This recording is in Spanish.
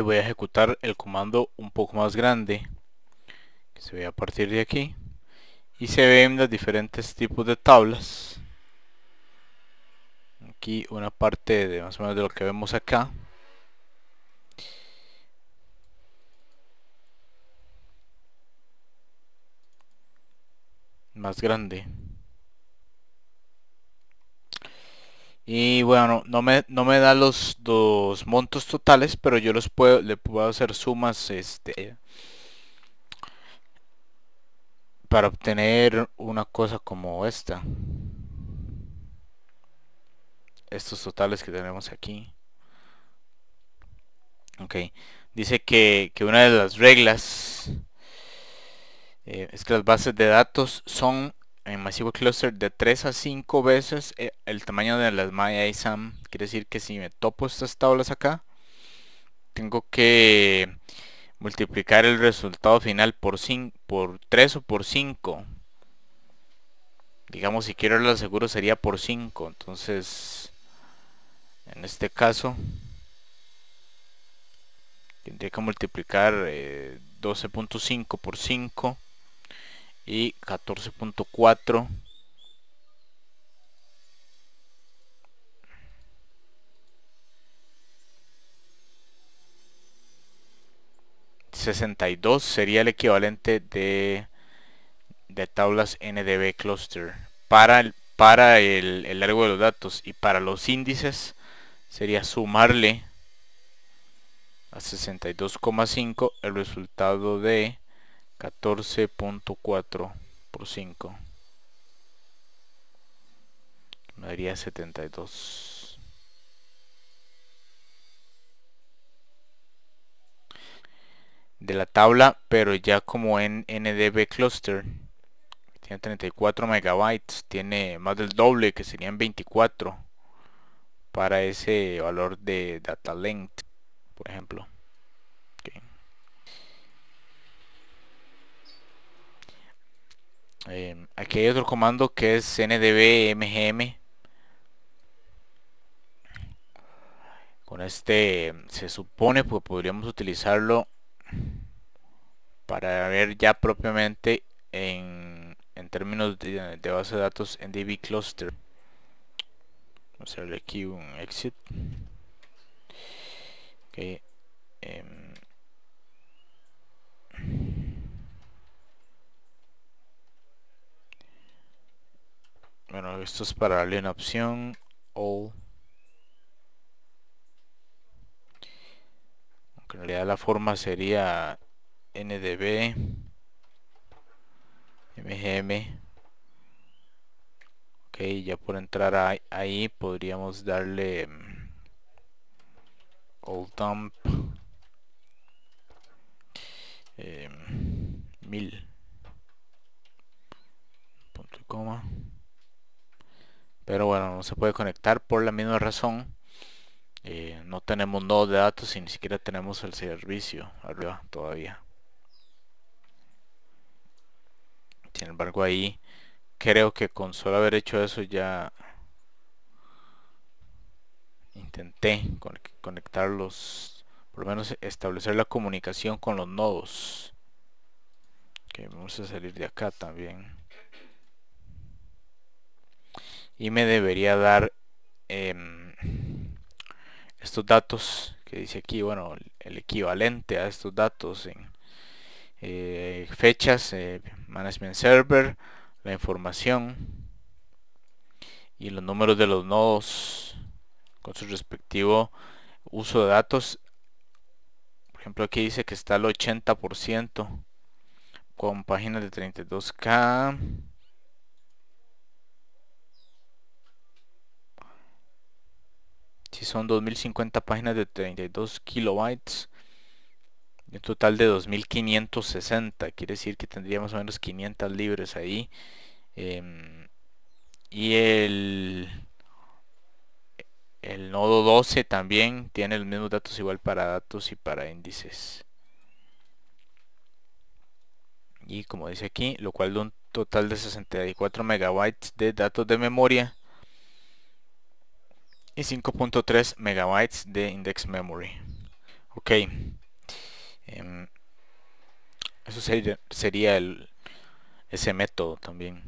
Voy a ejecutar el comando un poco más grande que se ve a partir de aquí y se ven los diferentes tipos de tablas. Aquí una parte de más o menos de lo que vemos acá. Más grande y bueno no me no me da los dos montos totales pero yo los puedo le puedo hacer sumas este para obtener una cosa como esta. Estos totales que tenemos aquí. Ok. Dice que, que una de las reglas eh, es que las bases de datos son en masivo cluster de 3 a 5 veces eh, el tamaño de las MyISAM quiere decir que si me topo estas tablas acá tengo que multiplicar el resultado final por 5 por 3 o por 5 digamos si quiero lo seguro sería por 5 entonces en este caso tendría que multiplicar 12.5 eh, por 5 y 14.4 62 sería el equivalente de, de tablas NDB cluster. Para el, para el, largo de los datos y para los índices sería sumarle a 62,5 el resultado de 14.4 por 5 me daría 72 de la tabla pero ya como en NDB cluster tiene 34 megabytes tiene más del doble que serían 24 para ese valor de data length por ejemplo Em, aquí hay otro comando que es ndb con este se supone que podríamos utilizarlo para ver ya propiamente en, en términos de, base de datos en DB cluster vamos a hacerle aquí un exit okay. Em, esto es para darle una opción all. Aunque en realidad la forma sería ndb mgm ok ya por entrar ahí, podríamos darle mm, all dump eh, mil. Punto y coma pero bueno no se puede conectar por la misma razón. Eh, no tenemos nodos de datos y ni siquiera tenemos el servicio arriba todavía. Sin embargo ahí creo que con solo haber hecho eso ya intenté conectarlos por lo menos establecer la comunicación con los nodos. Que vamos a salir de acá también y me debería dar em, estos datos que dice aquí bueno el equivalente a estos datos en eh, fechas eh, management server la información y los números de los nodos con su respectivo uso de datos. Por ejemplo aquí dice que está el 80% con páginas de 32k si son 2050 páginas de 32 kilobytes. Un total de 2560 quiere decir que tendría más o menos 500 libres ahí. Em, y el el nodo 12 también tiene los mismos datos igual para datos y para índices. Y como dice aquí lo cual da un total de 64 megabytes de datos de memoria y 5.3 megabytes de index memory Ok. Em, eso sería, sería el, ese método también.